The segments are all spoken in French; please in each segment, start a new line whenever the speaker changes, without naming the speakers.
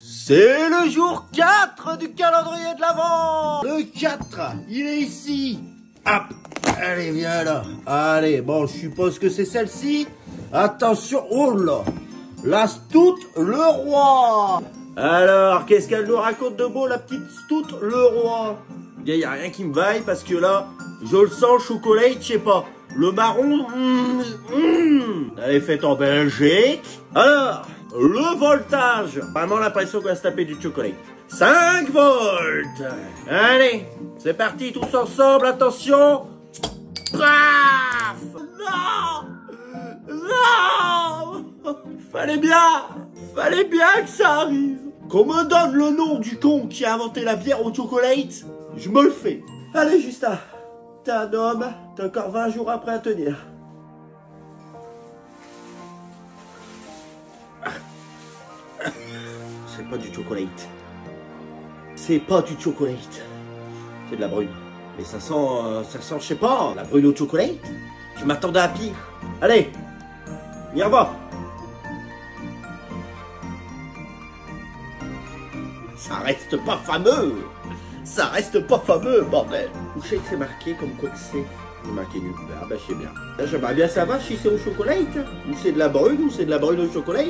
C'est le jour 4 du calendrier de l'Avent Le 4, il est ici Hop Allez, viens là Allez, bon, je suppose que c'est celle-ci. Attention, oh là La stout le roi Alors, qu'est-ce qu'elle nous raconte de beau, la petite stout le roi? Il n'y a rien qui me vaille, parce que là, je le sens, chocolat, je sais pas. Le marron, hum, hum. elle est faite en Belgique. Alors, le voltage. Vraiment l'impression qu'on va se taper du chocolat. 5 volts. Allez, c'est parti tous ensemble, attention. Paf Non Non Fallait bien Fallait bien que ça arrive Qu'on me donne le nom du con qui a inventé la bière au chocolat, je me le fais. Allez, Justin, t'es un homme, t'as encore 20 jours après à tenir. C'est pas du chocolat. C'est pas du chocolat. C'est de la brune. Mais ça sent, euh, ça sent, je sais pas, la brune au chocolat. Je m'attendais à pire. Allez, viens voir. Ça reste pas fameux. Ça reste pas fameux, bordel. Où c'est marqué comme quoi que c'est. C'est marqué nulle part, bah je sais bien. Là, J'aimerais bien savoir si c'est au chocolat, ou c'est de la brune, ou c'est de la brune au chocolat.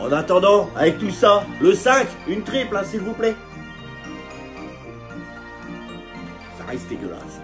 En attendant, avec tout ça, le 5, une triple, hein, s'il vous plaît. Ça reste dégueulasse.